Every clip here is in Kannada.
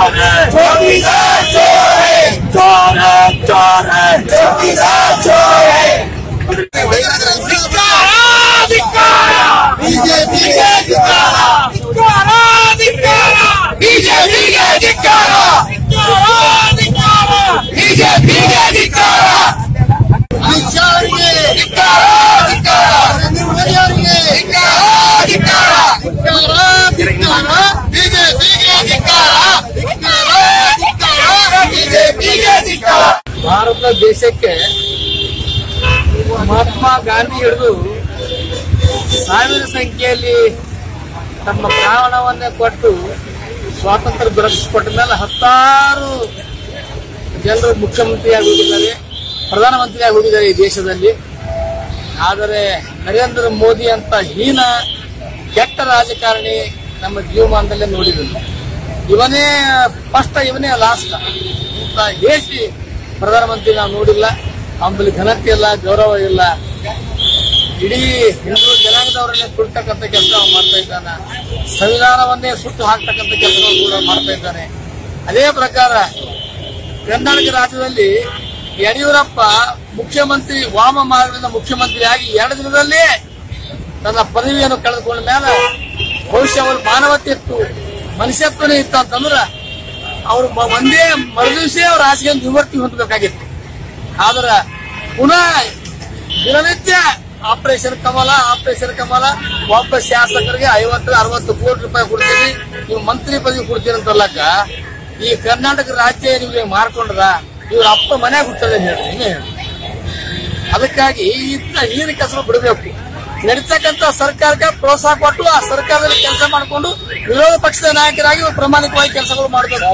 Torre, torre, torre, torre, torre. ದೇಶಕ್ಕೆ ಮಹಾತ್ಮ ಗಾಂಧಿ ಹಿಡಿದು ಸಾವಿರ ಸಂಖ್ಯೆಯಲ್ಲಿ ತಮ್ಮ ಪ್ರಾಣವನ್ನೇ ಕೊಟ್ಟು ಸ್ವಾತಂತ್ರ್ಯ ದೊರಕಿಸಿಕೊಟ್ಟ ಮೇಲೆ ಹತ್ತಾರು ಜನರು ಮುಖ್ಯಮಂತ್ರಿಯಾಗಿ ಹೋಗಿದ್ದಾರೆ ಪ್ರಧಾನಮಂತ್ರಿಯಾಗಿ ಹೋಗಿದ್ದಾರೆ ಈ ದೇಶದಲ್ಲಿ. ಆದರೆ ನರೇಂದ್ರ ಮೋದಿ ಅಂತ ಹೀನ ಕೆಟ್ಟ ರಾಜಕಾರಣಿ ನಮ್ಮ ಜೀವಮಾನದಲ್ಲೇ ನೋಡಿದ್ರು. ಇವನೇ ಫಸ್ಟ್ ಇವನೇ ಲಾಸ್ಟ್ ಅಂತ ಹೇಸಿ ಪ್ರಧಾನಮಂತ್ರಿ ನಾವು ನೋಡಿಲ್ಲ. ಆಮೇಲೆ ಘನತೆ ಇಲ್ಲ, ಗೌರವ ಇಲ್ಲ. ಇಡೀ ಹಿಂದೂ ಜನಾಂಗದವರನ್ನೇ ಸುಡ್ತಕ್ಕಂಥ ಕೆಲಸ ಮಾಡ್ತಾ ಇದ್ದಾನೆ. ಸಂವಿಧಾನವನ್ನೇ ಸುಟ್ಟು ಹಾಕ್ತಕ್ಕಂಥ ಕೆಲಸ ಕೂಡ ಮಾಡ್ತಾ ಇದ್ದಾನೆ ಅದೇ ಪ್ರಕಾರ ಕರ್ನಾಟಕ ರಾಜ್ಯದಲ್ಲಿ ಯಡಿಯೂರಪ್ಪ ಮುಖ್ಯಮಂತ್ರಿ, ವಾಮ ಮಾರ್ಗದಿಂದ ಮುಖ್ಯಮಂತ್ರಿಯಾಗಿ ಎರಡು ದಿನದಲ್ಲೇ ತನ್ನ ಪದವಿಯನ್ನು ಕಳೆದುಕೊಂಡ ಮೇಲೆ ಭವಿಷ್ಯವನ್ನು ಮಾನವತೆ ಇತ್ತು, ಮನುಷ್ಯತ್ವನೇ ಇತ್ತು ಅಂತಂದ್ರ ಅವರು ಒಂದೇ ಮರುದಿವಸೇ ಅವ್ರ ರಾಜಕೀಯ ನಿವೃತ್ತಿ ಹೊಂದಬೇಕಾಗಿತ್ತು. ಆದ್ರ ಪುನಃ ದಿನನಿತ್ಯ ಆಪರೇಷನ್ ಕಮಲ ಆಪರೇಷನ್ ಕಮಲ ಒಬ್ಬ ಶಾಸಕರಿಗೆ ಐವತ್ತು, ಅರವತ್ತು ಕೋಟಿ ರೂಪಾಯಿ ಕೊಡ್ತೀನಿ ನೀವು ಮಂತ್ರಿ ಪದವಿ ಕೊಡ್ತೀರಿ ಅಂತಲ್ಲಕ್ಕ ಈ ಕರ್ನಾಟಕ ರಾಜ್ಯ ನಿಮಗೆ ಮಾರ್ಕೊಂಡ್ರ ಇವ್ರ ಅಪ್ಪ ಮನೆ ಹುಟ್ಟದೆ ಹೇಳಿ ಅದಕ್ಕಾಗಿ ಇಂಥ ಹೀನ ಕೆಲಸ ಬಿಡಬೇಕು. ನಡೀತಕ್ಕಂತ ಸರ್ಕಾರಕ್ಕೆ ಪ್ರೋತ್ಸಾಹ ಕೊಟ್ಟು ಆ ಸರ್ಕಾರದಲ್ಲಿ ಕೆಲಸ ಮಾಡಿಕೊಂಡು ವಿರೋಧ ಪಕ್ಷದ ನಾಯಕರಾಗಿ ಪ್ರಾಮಾಣಿಕವಾಗಿ ಕೆಲಸಗಳು ಮಾಡಬೇಕು.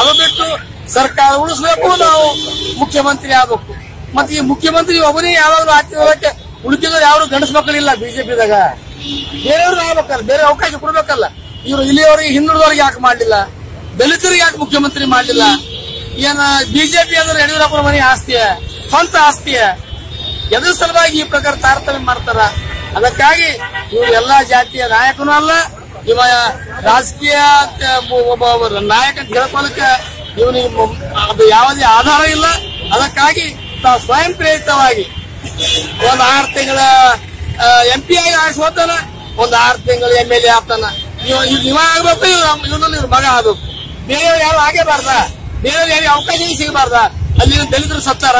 ಅದು ಬಿಟ್ಟು ಸರ್ಕಾರ ಉಳಿಸ್ಬೇಕು ನಾವು. ಮುಖ್ಯಮಂತ್ರಿ ಆಗ್ಬೇಕು. ಮತ್ತೆ ಈ ಮುಖ್ಯಮಂತ್ರಿ ಒಬ್ಬನೇ ಯಾವಾಗಲೂ ಆಗ್ತಿರೋದಕ್ಕೆ ಉಳಿಕೆದವ್ರು ಯಾರು ಗಂಡಸ ಮಕ್ಕಳಿಲ್ಲ ಬಿಜೆಪಿದಾಗ? ಬೇರೆಯವ್ರು ಆಗ್ಬೇಕಲ್ಲ, ಬೇರೆ ಅವಕಾಶ ಕೊಡ್ಬೇಕಲ್ಲ. ಇವರು ಇಲ್ಲಿಯವರಿಗೆ ಹಿಂದುಳಿದವ್ರಿಗೆ ಯಾಕೆ ಮಾಡಲಿಲ್ಲ? ದಲಿತರಿಗೆ ಯಾಕೆ ಮುಖ್ಯಮಂತ್ರಿ ಮಾಡಲಿಲ್ಲ? ಏನ ಬಿಜೆಪಿ ಅಂದ್ರೆ ಯಡಿಯೂರಪ್ಪನ ಮನೆ ಆಸ್ತಿಯ? ಸ್ವಂತ ಆಸ್ತಿಯ? ಎದ್ರ ಸಲುವಾಗಿ ಈ ಪ್ರಕಾರ ತಾರತಮ್ಯ ಮಾಡ್ತಾರ? ಅದಕ್ಕಾಗಿ ಇವರು ಎಲ್ಲಾ ಜಾತಿಯ ನಾಯಕನೂ ಅಲ್ಲ ಇವ ರಾಜಕೀಯ ಒಬ್ಬ- ನಾಯಕ ಅಂತ ಇವನಿಗೆ ಅದು ಯಾವುದೇ ಆಧಾರ ಇಲ್ಲ. ಅದಕ್ಕಾಗಿ ತಾವು ಸ್ವಯಂ ಪ್ರೇರಿತವಾಗಿ ಒಂದ್ ಆರು ತಿಂಗಳ ಎಂ ಪಿ ಆಗಿ ಹೋತಾನ ಒಂದ್ ಆರು ತಿಂಗಳು ಎಂ ಎಲ್ ಎ ಆಗ್ತಾನ. ಇವ ಇವ್ ಆಗ್ಬೇಕು ಇವ್ ಇವನಲ್ಲಿ ಇವ್ರ ಮಗ ಆಗ್ಬೇಕು. ಬೇರೆಯವ್ರು ಯಾರು ಆಗೇಬಾರ್ದ ಬೇರೆಯವ್ರು ಯಾರು ಅವಕಾಶ ಸಿಗಬಾರ್ದ? ಅಲ್ಲಿ ದಲಿತರು ಸತ್ತಾರ?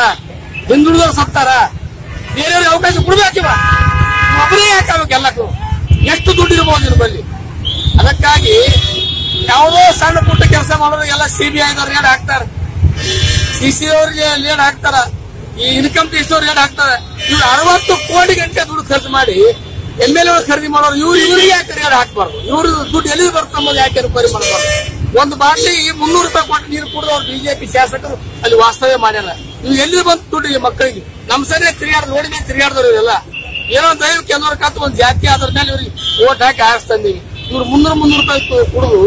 ಹಿಂದುಳಿದವ್ರು ಸತ್ತಾರ? ಬೇರೆಯವ್ರಿಗೆ ಅವಕಾಶ ಕೊಡ್ಬೇಕಿವ? ಒಬ್ಬರೇ ಯಾಕಾಗ್ಬೇಕು ಎಲ್ಲಕ್ಕೂ? ಎಷ್ಟು ದುಡ್ಡು ಇರ್ಬೋದು ಇವ್ರ ಬಲ್ಲಿ ಅದಕ್ಕಾಗಿ ಯಾವುದೋ ಸಣ್ಣ ಪುಟ್ಟ ಕೆಲಸ ಮಾಡೋರಿಗೆಲ್ಲ ಸಿಬಿಐ ದವ್ರು ಏನ್ ಹಾಕ್ತಾರೆ? ಸಿ ಸಿ ಅವ್ರಿಗೆ ಲೇಡ್ ಹಾಕ್ತಾರ? ಈ ಇನ್ಕಮ್ ಟ್ಯಾಕ್ಸ್ ಅವ್ರಿಗೆ ಹಾಕ್ತಾರೆ? ಇವ್ರು ಅರವತ್ತು ಕೋಟಿ ಗಂಟೆ ದುಡ್ಡು ಖರ್ಚು ಮಾಡಿ ಎಂ ಎಲ್ ಎ ಖರೀದಿ ಮಾಡೋರು, ಇವ್ರು ಇವ್ರಿಗೆ ಯಾಕೆ ರೇಟ್ ಹಾಕ್ಬಾರ್ದು? ಇವ್ರ ದುಡ್ಡು ಎಲ್ಲಿ ಬರುತ್ತೆ ಅನ್ನೋದು ಯಾಕೆ ರೂಪಾಯಿ ಮಾಡಬಾರ್ದು? ಒಂದು ಬಾಟ್ಲಿ ಮುನ್ನೂರು ರೂಪಾಯಿ ಕೊಟ್ಟು ನೀರು ಕುಡಿದು ಅವ್ರು ಬಿಜೆಪಿ ಶಾಸಕರು ಅಲ್ಲಿ ವಾಸ್ತವ್ಯ ಮಾಡ್ಯಾರ. ಇವ್ ಎಲ್ಲಿ ಬಂದು ದುಡ್ಡು ಈ ಮಕ್ಕಳಿಗೆ? ನಮ್ ಸರಿ ತಿರುಗಾಡ ನೋಡಿನೇ ತಿರುಗಾಡ್ದವ್ರು ಇವರೆಲ್ಲ. ಏನೋ ದೈವ ಕೆಲವರು ಕತ್ತು ಒಂದು ಜಾತಿ ಆದ್ರ ಮೇಲೆ ಇವ್ರಿಗೆ ಓಟ್ ಹಾಕಿ ಹಾರಿಸ್ತಂದೀವಿ ಇವ್ರು ಮುನ್ನೂರು ಮುನ್ನೂರು ರೂಪಾಯಿ ಕುಡಿದು,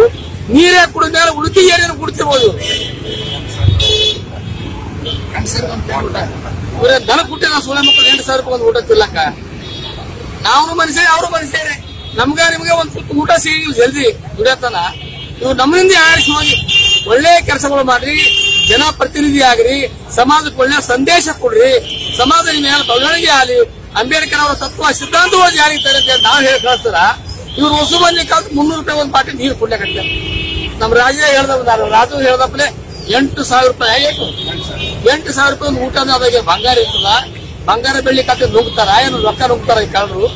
ನೀರೇ ಕುಡಿದ ಮೇಲೆ ಉಳುಕಿ ಏನೇನು ಕುಡಿತಿರ್ಬೋದು. ಇವರೇ ದನ ಕುಟ್ಟಿ ನಾವು ಸೋಳೆ ಮಕ್ಕಳು ಎಂಟು ಸಾವಿರ ರೂಪಾಯಿ ಒಂದು ಊಟ ತಿಲ್ಲಕ್ಕ ನಾವು ಮನುಷ್ಯ, ಅವರು ಮನುಷ್ಯರೇ. ನಮ್ಗ ನಿಮ್ಗೆ ಒಂದ್ ಸ್ವಲ್ಪ ಊಟ ಸಿಗಿ ಜಲ್ದಿ. ದುಡಿಯತನ ಇವ್ರು ನಮ್ಮಿಂದ ಆರಿಸಿ ಹೋಗಿ ಒಳ್ಳೆ ಕೆಲಸಗಳು ಮಾಡ್ರಿ ಜನಪ್ರತಿನಿಧಿ ಆಗ್ರಿ, ಸಮಾಜಕ್ಕೆ ಒಳ್ಳೆ ಸಂದೇಶ ಕೊಡ್ರಿ, ಸಮಾಜ ಬೆಳವಣಿಗೆ ಆಗಲಿ. ಅಂಬೇಡ್ಕರ್ ಅವರ ತತ್ವ ಸಿದ್ಧಾಂತಗಳು ಜಾರಿಗೆ ತರ ಅಂತ ನಾವು ಹೇಳಿ ಕಳಿಸ್ತಾರ ಇವ್ರು ಹೊಸ ಮಂದಿ ಕಾಲಕ್ಕೆ ಮುನ್ನೂರು ರೂಪಾಯಿ ಒಂದು ಪಾಟಿ ನೀರು ಕೊಡ್ಲಿಕ್ಕೆ ನಮ್ಮ ರಾಜ ಹೇಳ್ದ ರಾಜು ಹೇಳ್ದಪ್ಪಲೆ ಎಂಟು ಸಾವಿರ ರೂಪಾಯಿ ಆಯ್ತು. ಎಂಟು ಸಾವಿರ ರೂಪಾಯಿ ಒಂದು ಊಟ ಅದಾಗ ಬಂಗಾರ ಇರ್ತದ. ಬಂಗಾರ ಬೆಳ್ಳಿ ಕತ್ತೆ ನುಗ್ತಾರ. ಏನು ರೊಕ್ಕ ನುಗ್ತಾರ ಈ ಕಳ್ಳರು?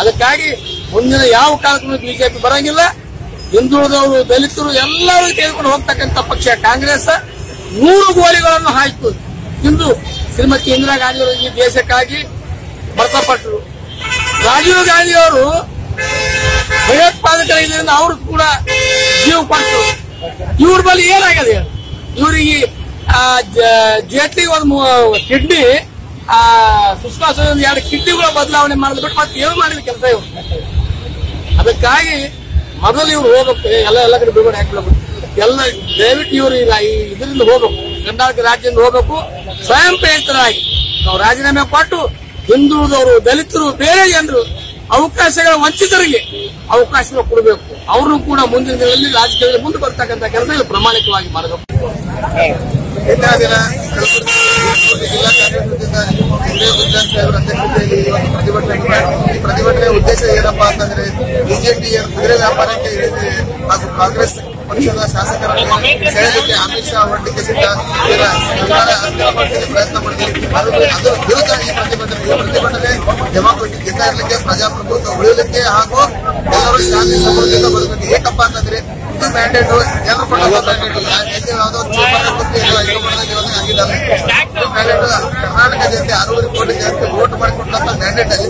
ಅದಕ್ಕಾಗಿ ಮುಂದಿನ ಯಾವ ಕಾಲಕ್ಕೂ ಬಿಜೆಪಿ ಬರಂಗಿಲ್ಲ. ಹಿಂದುಳಿದವರು, ದಲಿತರು ಎಲ್ಲರೂ ತೆಗೆದುಕೊಂಡು ಹೋಗ್ತಕ್ಕಂಥ ಪಕ್ಷ ಕಾಂಗ್ರೆಸ್. ನೂರು ಗೋಲಿಗಳನ್ನು ಹಾಯ್ತು. ಇಂದು ಶ್ರೀಮತಿ ಇಂದಿರಾ ಗಾಂಧಿಯವರು ಈ ದೇಶಕ್ಕಾಗಿ ಮೃತಪಟ್ಟರು ರಾಜೀವ್ ಗಾಂಧಿ ಭಯೋತ್ಪಾದಕರಿಂದ ಅವರು ಕೂಡ ಜೀವ ಕೊಟ್ಟರು ಇವ್ರ ಬಳಿ ಏನಾಗಿದೆ? ಇವರಿಗೆ ಜೇಟ್ಲಿ ಒಂದು ಕಿಡ್ನಿ, ಆ ಸುಷ್ಮಾ ಸ್ವರಾಜ್ ಎರಡು ಕಿಡ್ನಿಗಳ ಬದಲಾವಣೆ ಮಾಡಿದ್ ಬಿಟ್ಟು ಮತ್ತೆ ಏನು ಮಾಡಿದ ಕೆಲಸ ಇವರು? ಅದಕ್ಕಾಗಿ ಮೊದಲು ಇವ್ರು ಹೋಗಬೇಕು. ಎಲ್ಲ ಎಲ್ಲ ಕಡೆ ಬಿಡುಗಡೆ ಹಾಕಬೇಕು ಎಲ್ಲ, ದಯವಿಟ್ಟು ಇವರು ಈಗ ಇದರಿಂದ ಹೋಗಬೇಕು. ಕರ್ನಾಟಕ ರಾಜ್ಯದಿಂದ ಹೋಗಬೇಕು. ಸ್ವಯಂ ಪ್ರೇರಿತರಾಗಿ. ನಾವು ರಾಜೀನಾಮೆ ಕೊಟ್ಟು ಹಿಂದುಳಿದವರು, ದಲಿತರು, ಬೇರೆ ಜನರು ಅವಕಾಶಗಳ ವಂಚಿತರಿಗೆ ಅವಕಾಶ ಕೊಡಬೇಕು. ಅವರು ಕೂಡ ಮುಂದಿನ ದಿನಗಳಲ್ಲಿ ರಾಜಕೀಯದಲ್ಲಿ ಮುಂದೆ ಬರ್ತಕ್ಕಂಥ ಕೆಲಸ ಪ್ರಾಮಾಣಿಕವಾಗಿ ಮಾಡಬೇಕು. ಇಂದಿನ ದಿನ ಕಲಬುರಗಿ ಜಿಲ್ಲಾ ಕಾಂಗ್ರೆಸ್ ಅಧ್ಯಕ್ಷತೆಯಲ್ಲಿ ಪ್ರತಿಭಟನೆ ಈ ಪ್ರತಿಭಟನೆಯ ಉದ್ದೇಶ ಏನಪ್ಪಾ ಅಂತಂದ್ರೆ ಬಿಜೆಪಿ ಕುದುರೆ ವ್ಯಾಪಾರಕ್ಕೆ ಇಳಿದಿದೆ ಹಾಗೂ ಕಾಂಗ್ರೆಸ್ ಪಕ್ಷದ ಶಾಸಕರನ್ನು ಸೆಳೆದಕ್ಕೆ ಅಮಿತ್ ಶಾ ಅವರ ಸರ್ಕಾರ ಪ್ರಯತ್ನ ಅದು ಪ್ರತಿಭಟನೆ ಪ್ರತಿಭಟನೆ ಡೆಮಾಕ್ರೆಟಿಕ್ ಇರಲಿಕ್ಕೆ ಪ್ರಜಾಪ್ರಭುತ್ವ ಉಳಿಯಲಿಕ್ಕೆ ಹಾಗೂ ಎಲ್ಲರೂ ಶಾಂತಿ ಸಮೃದ್ಧಿಯಿಂದ ಬರಬೇಕು ಏಕಪ್ಪ ಅಂತಂದ್ರೆ ಇದು ಮ್ಯಾಂಡೇಟ್ ಜನರು ಕೊಟ್ಟಂತ ಮ್ಯಾಂಡೇಟ್ ಕರ್ನಾಟಕ ಜನತೆ ಅರವತ್ತು ಕೋಟಿ ಜನತೆ ವೋಟ್ ಮಾಡಿಕೊಟ್ಟಂತ ಮ್ಯಾಂಡೇಟ್ ಅಲ್ಲಿ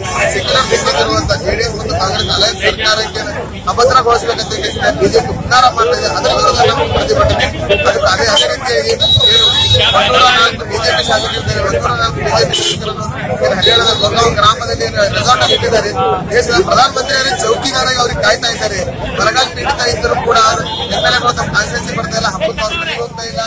ಬಿಜೆಪಿರುವಂತ ಜೆಡಿಎಸ್ ಮತ್ತು ಕಾಂಗ್ರೆಸ್ ಅಲಯನ್ಸ್ ಸರ್ಕಾರಕ್ಕೆ ಅಭದ್ರಗೊಳಿಸಬೇಕಂತ ಬಿಜೆಪಿ ಉದ್ಧಾರ ಮಾಡ್ತಿದೆ ಅದರ ವಿರುದ್ಧ ನಮ್ಮ ಪ್ರತಿಭಟನೆ. ಅದಕ್ಕೆ ಅದೇ ಅದೇ ಏನು ಬಿಜೆಪಿ ಶಾಸಕರಿದ್ದಾರೆ. ಬಿಜೆಪಿ ಶಾಸಕರನ್ನು ಹರಿಯಾಣದ ಗ್ರಾಮದಲ್ಲಿ ರೆಸಾರ್ಟ್ ಅಲ್ಲಿ ಇಟ್ಟಿದ್ದಾರೆ ದೇಶದ ಪ್ರಧಾನಮಂತ್ರಿಯವರೇ ಚೌಕಿದಾರಾಗಿ ಅವ್ರಿಗೆ ಕಾಯ್ತಾ ಇದ್ದಾರೆ. ಬರಗಾಲ ಪೀಡಿತ ಇದ್ದರೂ ಕೂಡ ಎಂ ತಮ್ಮ ಕಾನ್ಸ್ಟಿಟ್ಯೂನ್ಸಿ ಬರ್ತಾ ಇಲ್ಲ. ಹಬ್ಬದ ಇಲ್ಲ.